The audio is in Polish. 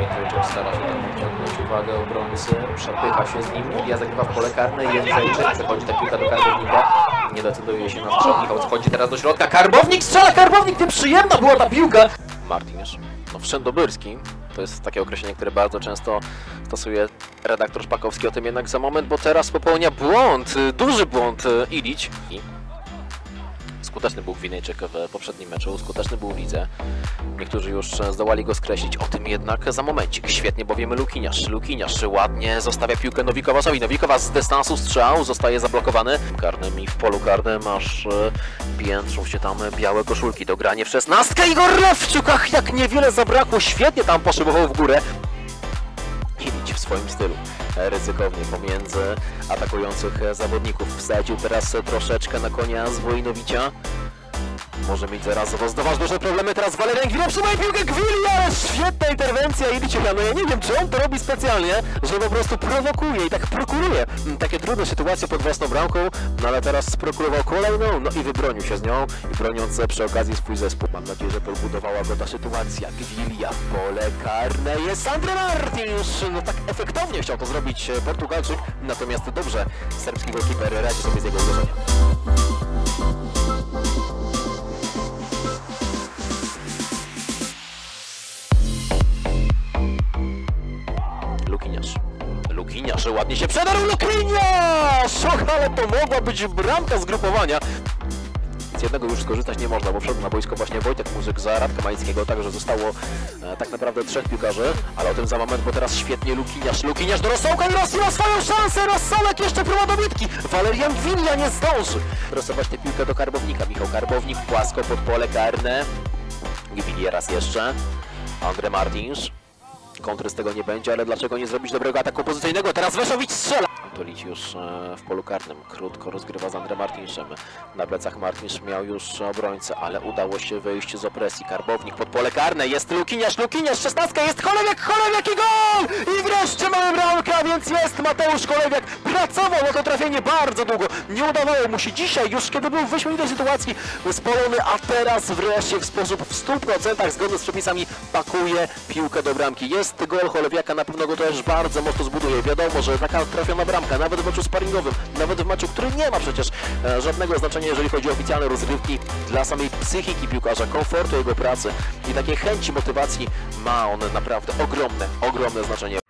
Jędrzejczyk stara się tam odciągnąć uwagę obrońcy, przepycha się z nim, Ilia zagrywa w pole karne, Jędrzejczyk przechodzi ta piłka do Karbownika, nie decyduje się na strzał, Michał wchodzi teraz do środka, Karbownik strzela, Karbownik, tym przyjemna była ta piłka! Martinez. No wszędobyrski. To jest takie określenie, które bardzo często stosuje redaktor Szpakowski o tym jednak za moment, bo teraz popełnia błąd, duży błąd y, Ilić. I skuteczny był Gwinejczyk w poprzednim meczu, skuteczny był w lidze. Niektórzy już zdołali go skreślić, o tym jednak za momencik. Świetnie bowiem Lukiniarz. Lukiniarz ładnie zostawia piłkę Nowikowasowi. Nowikowas z dystansu strzał, zostaje zablokowany. Karnym i w polu karnym aż e, piętrzą się tam białe koszulki. Dogranie w szesnastkę. Igor Lewciuk, ach jak niewiele zabrakło. Świetnie tam poszybował w górę. Swoim stylu ryzykownie pomiędzy atakujących zawodników. Wsadził teraz troszeczkę na konia z Wojnowicia. Może mieć zaraz zdecydować duże problemy. Teraz Walerian Gwila przyjmuje piłkę Gwili, świetna interwencja Ilicia. No ja nie wiem, czy on to robi specjalnie, że po prostu prowokuje i tak prokuruje mm, takie trudne sytuacje pod własną bramką, no ale teraz sprokurował kolejną, no i wybronił się z nią i broniąc przy okazji swój zespół. Mam nadzieję, że podbudowała go ta sytuacja. Gwilia, pole karne jest Andre Martins. No tak efektownie chciał to zrobić e, Portugalczyk, natomiast dobrze serbski golkiper radzi sobie z jego uderzeniem. Lukiniarz ładnie się przedarł. Lukiniarz! Och, ale to mogła być bramka zgrupowania. Z jednego już skorzystać nie można, bo wszedł na boisko właśnie Wojtek Muzyk za Radka Mańskiego, także zostało e, tak naprawdę trzech piłkarzy, ale o tym za moment, bo teraz świetnie Lukiniarz. Lukiniarz do Rosołka i rozsyła swoją szansę! Rosołek jeszcze próba dobitki! Walerian Gwinia nie zdąży! Rosować tę piłkę do Karbownika. Michał Karbownik płasko pod pole karne. Gwilia raz jeszcze. Andre Martins. Kontry z tego nie będzie, ale dlaczego nie zrobić dobrego ataku pozycyjnego? Teraz Weszowicz strzela! Antolić już e, w polu karnym krótko rozgrywa z Andre Martinszem. Na plecach Martinsz miał już obrońcę, ale udało się wyjść z opresji. Karbownik pod pole karne, jest Lukiniarz, Lukiniarz, 16, jest Cholewiak, Cholewiak i gol! I wreszcie mamy bramkę, więc jest Mateusz Cholewiak. Pracował na to trafienie bardzo długo. Nie udawało mu się dzisiaj, już kiedy był w wyśmienitej sytuacji spalony, a teraz wreszcie w sposób w 100% zgodny z przepisami pakuje piłkę do bramki. Jest gol Cholewiaka, na pewno go też bardzo mocno zbuduje. Wiadomo, że taka trafiona bramka, nawet w meczu sparingowym, nawet w meczu, który nie ma przecież e, żadnego znaczenia, jeżeli chodzi o oficjalne rozrywki, dla samej psychiki piłkarza, komfortu jego pracy i takiej chęci, motywacji ma on naprawdę ogromne, ogromne znaczenie.